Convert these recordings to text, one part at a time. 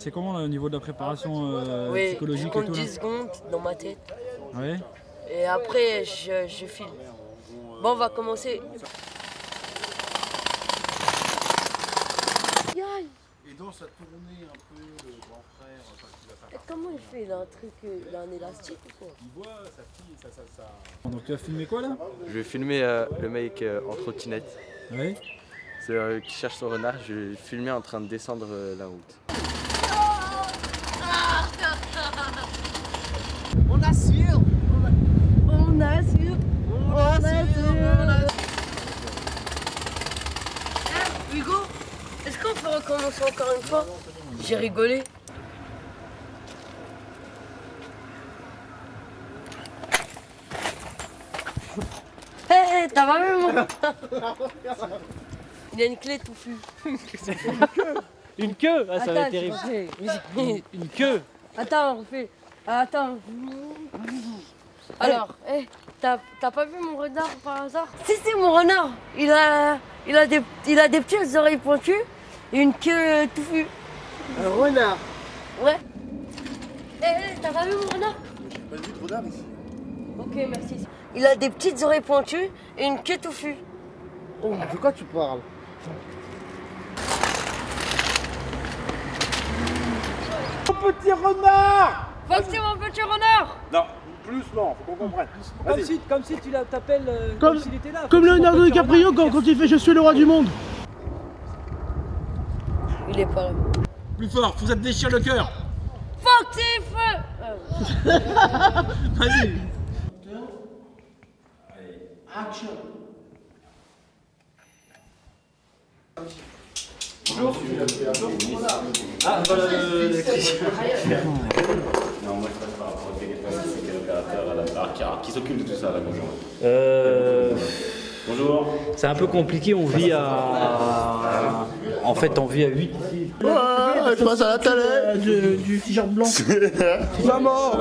C'est comment là, au niveau de la préparation euh, Oui, je psychologique et tout là 10 secondes dans ma tête. Ouais. Et après, je, je file. Bon, on va commencer. Et dans sa tournée un peu, le grand frère, enfin, qui va faire Comment il fait Il a un truc, euh, il a un élastique ou quoi Il voit sa fille, ça, ça, ça. Donc tu as filmé quoi là? Je vais filmer euh, le mec euh, en trottinette. Ouais. C'est euh, qui cherche son renard. Je vais filmer en train de descendre euh, la route. On assure On assure On assure Eh, Hugo, est-ce qu'on peut recommencer encore une fois? J'ai rigolé. Hé, hé, t'as pas vu mon Il a une clé touffue. Une queue? Ah, ça va être Attends, terrible. Une queue Attends, on refait. Attends. Alors, eh, t'as t'as pas vu mon renard par hasard? Si, si, mon renard. Il a, il a, des, il a des petites oreilles pointues et une queue touffue. Un renard Ouais. Eh, eh, t'as pas vu mon renard? J'ai pas vu de renard ici. Ok, merci. Il a des petites oreilles pointues et une queue touffue. De quoi tu parles? Petit renard Faut que c'est mon petit renard Non, plus non, faut qu'on comprenne. Comme Vas-y. si, comme si tu la- t'appelles. euh, Comme- comme s'il était là. Comme Leonardo DiCaprio quand, quand il fait Je suis le roi du monde. Il est pas là. Plus fort, faut que ça te déchire le cœur Faut que c'est feu Euh, Vas-y Ah, voilà l'électricien. Non, moi je passe par rapport au téléphone, c'est quel opérateur à la barre qui, qui s'occupe de tout ça là, bonjour. Euh, Bonjour. c'est un peu compliqué, on vit à. En fait, on vit à 8 ici. Ouais, je passe à la télé du, du t-shirt blanc. Maman,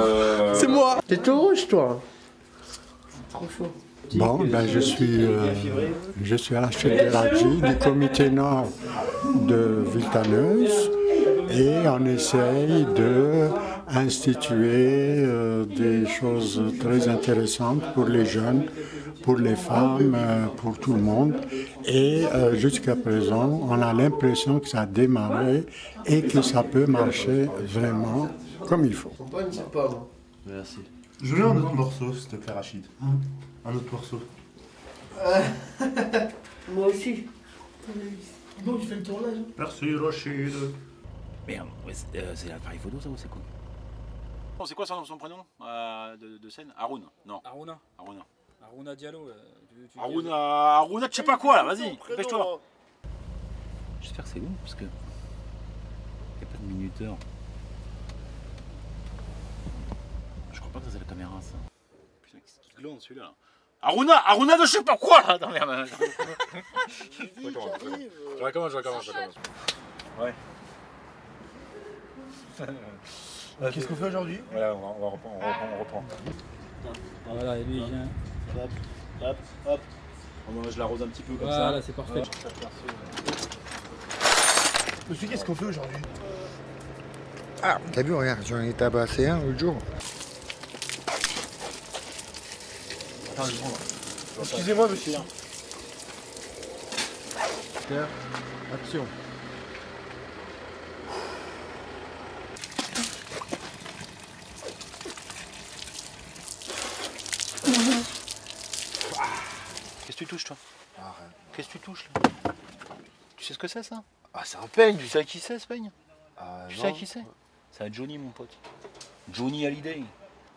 c'est moi. T'es tout rouge toi. Bon, ben je suis, euh, je suis à la chef de l'AGI du comité nord de Villetaneuse et on essaye de instituer euh, des choses très intéressantes pour les jeunes, pour les femmes, euh, pour tout le monde. Et euh, jusqu'à présent, on a l'impression que ça a démarré et que ça peut marcher vraiment comme il faut. Merci. Je veux un autre morceau, s'il te plaît, Rachid. Un autre morceau. Moi aussi. Donc tu fais le tournage? Merci, Rachid. Merde, c'est l'appareil photo ça ou c'est quoi? C'est quoi son, son prénom euh, de, de scène? Haroun Non, Aruna. Aruna. Aruna Diallo. euh, tu- tu- Aruna, Aruna, tu sais pas quoi là, vas-y, dépêche-toi. J'espère que c'est bon parce que. Y a pas de minuteur. Je crois pas que ça c'est la caméra ça. Putain, qu'est-ce qui glande celui-là Aruna, Aruna de je sais pas quoi là Non, merde. Je recommence, je recommence, je recommence. Ouais. Qu'est-ce qu'on fait aujourd'hui Voilà, on, va, on, va reprendre, on reprend, on reprend. Voilà, et lui il vient. Hop, hop, hop. Bon, je l'arrose un petit peu comme Voilà, ça. c'est parfait. Monsieur, qu'est-ce qu'on fait aujourd'hui Ah, t'as vu, regarde, j'en ai tabassé un l'autre jour. Excusez-moi, monsieur. Action. Que tu touches toi Qu'est-ce que tu touches là Tu sais ce que c'est ça Ah, c'est un peigne. Tu sais à qui c'est ce peigne Ah, Tu sais à qui c'est C'est à Johnny mon pote. Johnny Hallyday.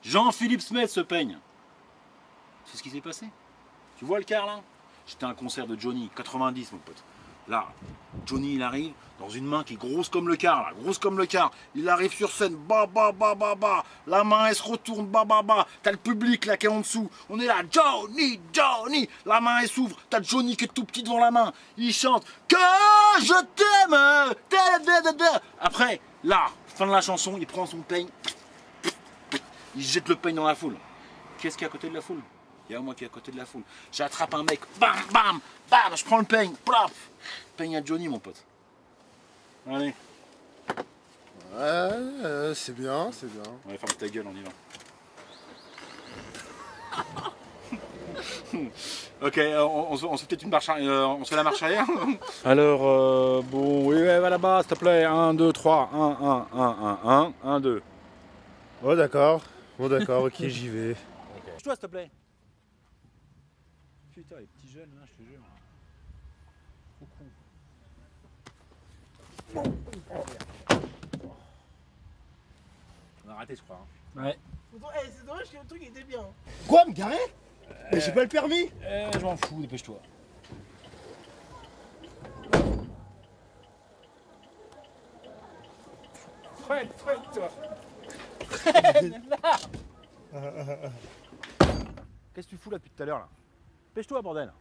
Jean-Philippe Smet ce peigne. C'est ce qui s'est passé Tu vois le quart là J'étais à un concert de Johnny, 90 mon pote. Là, Johnny il arrive dans une main qui est grosse comme le quart, là, grosse comme le quart. Il arrive sur scène, bah bah bah bah bah. La main elle se retourne, bah bah bah. T'as le public là qui est en dessous. On est là, Johnny, Johnny. La main elle s'ouvre. T'as Johnny qui est tout petit devant la main. Il chante Que je t'aime. Après, là, fin de la chanson, il prend son peigne. Il jette le peigne dans la foule. Qu'est-ce qu'il y a à côté de la foule? Il y a moi qui est à côté de la foule. J'attrape un mec, bam, bam, bam, je prends le peigne, plaf. Peigne à Johnny, mon pote. Allez. Ouais, c'est bien, c'est bien. Ouais, ferme ta gueule, on y va. ok, euh, on, on se on se fait peut-être une marche arrière. euh, on se fait la marche arrière Alors, euh, bon, oui, ouais, va là-bas, s'il te plaît. 1, 2, 3. 1, 1, 1, 1, 1, 1, 2. Bon, d'accord. Bon, d'accord, ok, j'y vais. Bouge-toi, s'il te plaît. Putain, les petits jeunes, là, je te jure. Trop con. On a raté, je crois. hein. Ouais. Eh, c'est dommage que le truc était bien. Quoi, me garer? Mais j'ai pas le permis Eh, je m'en fous, dépêche-toi. Freine, freine-toi. Qu'est-ce que tu fous là depuis tout à l'heure là? Pêche-toi, bordel.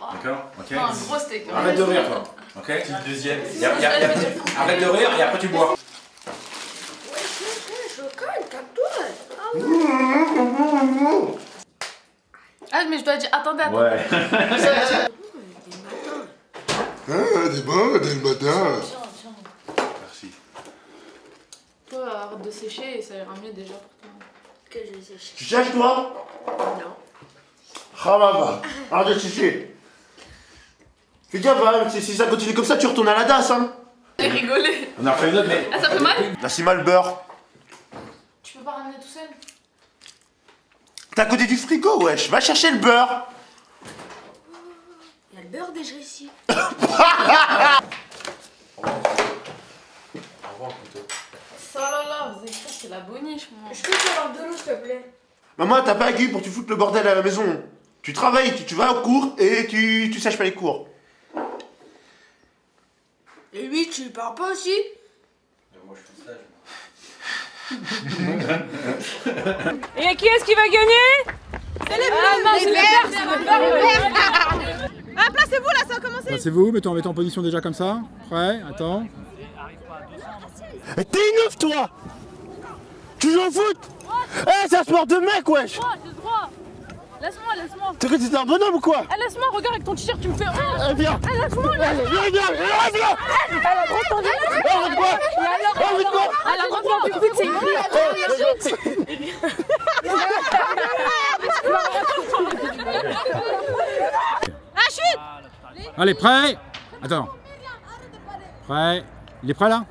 D'accord Ok. Non, un gros steak. hein. Arrête de rire, toi. Ok deuxième. Y a- y a- y a- Arrête de rire et après tu bois? Ah, mais je dois dire. Attendez, attendez. Ouais. Ah, des bonnes, dès le matin. Tiens, tiens. Merci. Toi, arrête de sécher et ça ira mieux déjà pour toi. Que je sèche. Tu cherches, toi Non. Ah, bah, bah. Arrête de chercher. Fais gaffe, hein, si, si ça continue comme ça, tu retournes à la DAS, hein. J'ai rigolé. On a refait une autre, mais. Ah, ça fait mal Là, c'est mal le beurre. Tu peux pas ramener tout seul T'es à côté du frigo, wesh. Va chercher le beurre. Il y a le beurre déjà ici. Ça là là, vous que c'est la boniche, moi. Est-ce que tu peux avoir de l'eau, s'il te plaît Maman, t'as pas aiguille pour que tu foutes le bordel à la maison. Tu travailles, tu, tu vas au cours et tu, tu sèches pas les cours. Et lui, tu lui parles pas aussi Et qui est-ce qui va gagner? C'est les bleus Ah non, c'est le vert, c'est le vert, le vert Ah, placez-vous là, ça a commencé Placez-vous, mettons, mettons en position déjà comme ça. Prêt, attends. Mais t'es une ouf, toi Tu joues au foot Eh, c'est un sport de mec, wesh Laisse-moi, laisse-moi. T'es que t'es un bonhomme ou quoi Eh, laisse-moi, regarde avec ton t-shirt, tu me fais... Eh, viens. Eh, laisse-moi Allez, viens, viens, viens, viens Elle a trop tendu Eh, arrête quoi Et alors, Eh, arrête quoi Elle a trop tendu, écoute, c'est une fille Ah, chute Allez, prêt Attends. Prêt Il est prêt là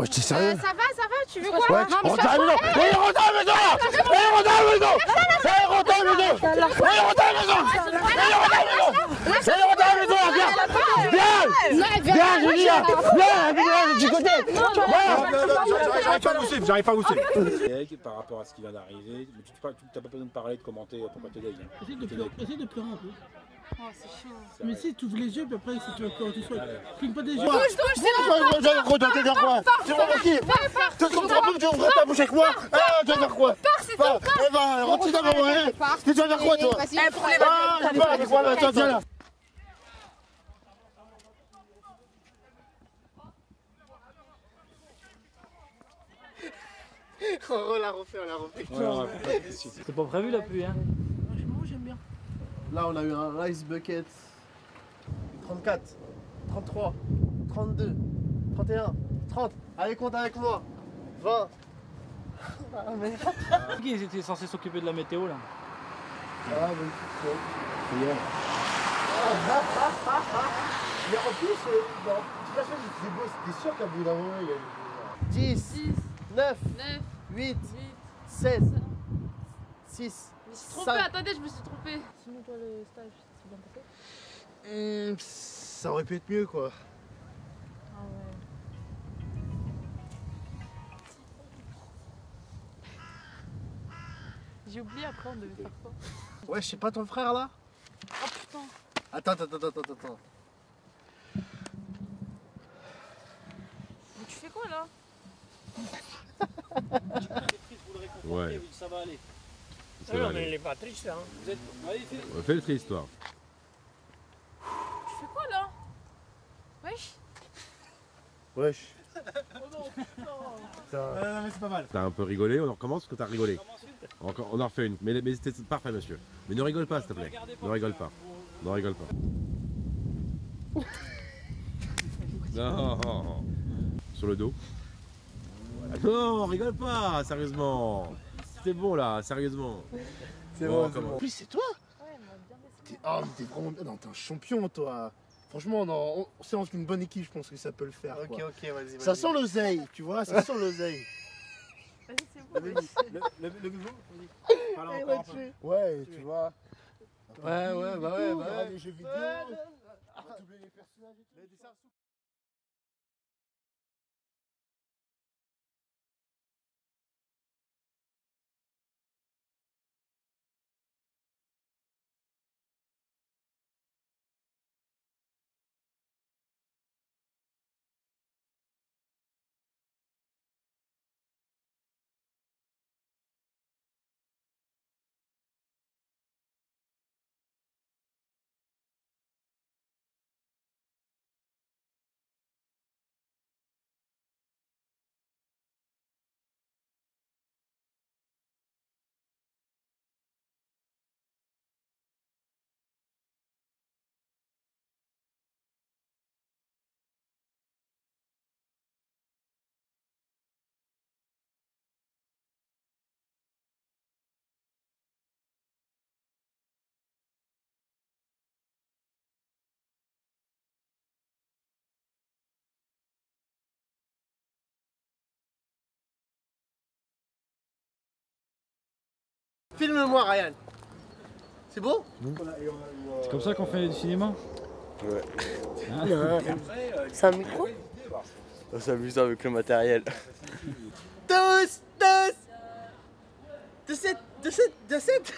Ouais, sérieux Ça va, ça va, tu veux quoi Ouais, rentre à la maison Eh, rentre à la maison Eh, rentre à la maison Eh, rentre à la maison Eh, rentre à la maison Eh, rentre à la maison Eh, rentre à la maison, là, viens Viens Viens, je dis là Viens, viens, du côté J'arrive pas à vous suivre, j'arrive pas à vous suivre. Par rapport à ce qui vient d'arriver, mais tu n'as pas besoin de parler, de commenter pourquoi tu es hein. Essaye de pleurer un peu. Oh, c'est chiant. Mais si tu ouvres les yeux, puis après, si tu vas pleurer tout seul. Cligne pas des yeux. Bouge, bouge, c'est Tu vas quoi, tu vas faire quoi Tu vas faire qui Tu pas, tu ouvres ta bouche avec moi Ah, tu vas faire quoi Pars, c'est ton corps Eh ben, rentre dans mon hein Tu vas faire quoi, toi Ah, moi, viens là On l'a refait, on l'a refait. C'était pas prévu la pluie, hein Moi. Là, on a eu un rice bucket. 34, 33, 32, 31, 30. Allez, compte avec moi. 20. Ah, merde. Qui était censé s'occuper de la météo là Ah, bon. bon. Mais en plus, euh, dans toute la semaine, il faisait beau. C'était sûr qu'à bout d'un moment, il y avait 10, 9, 8, 7, 6, Je me suis trompée, attendez, je me suis trompée. Sinon, toi, le stage, c'est bien passé Hum, ça aurait pu être mieux quoi. Ah ouais. J'ai oublié après, on devait faire quoi Ouais, je sais pas ton frère là Oh putain. Attends, attends, attends, attends, attends. Mais tu fais quoi là? Ouais. Ça va aller. Ça va aller. est pas triste, hein Vous êtes... Allez, fais... On fait le triste, toi. Tu fais quoi là? Wesh Wesh. Oh non, putain. T'as un peu rigolé, on recommence parce que t'as rigolé. Encore, on en refait une. Mais, mais c'était parfait, monsieur. Mais ne rigole pas, s'il te plaît. Ne rigole pas. Ne rigole pas. Non. Sur le dos. Non, rigole pas, sérieusement. C'était bon là, sérieusement. C'est Bon, bon, c'est comment bon. En plus, c'est toi T'es oh, mais t'es vraiment non, t'es un champion, toi. Franchement, non, on, c'est une bonne équipe, je pense que ça peut le faire. Ok, quoi. ok, vas-y, vas-y. Ça sent l'oseille, tu vois, ça sent l'oseille. Le, le, le, Parle Eh, encore un ouais, peu. tu- Ouais, tu vois. Ouais, ouais, bah ouais, bah ouais. des jeux vidéo. Ah, doubler les personnages et tout. Filme-moi, Ryan. C'est beau C'est comme ça qu'on fait du cinéma Ouais. C'est un micro On s'amuse avec le matériel. Tous, tous De cette, de cette, de cette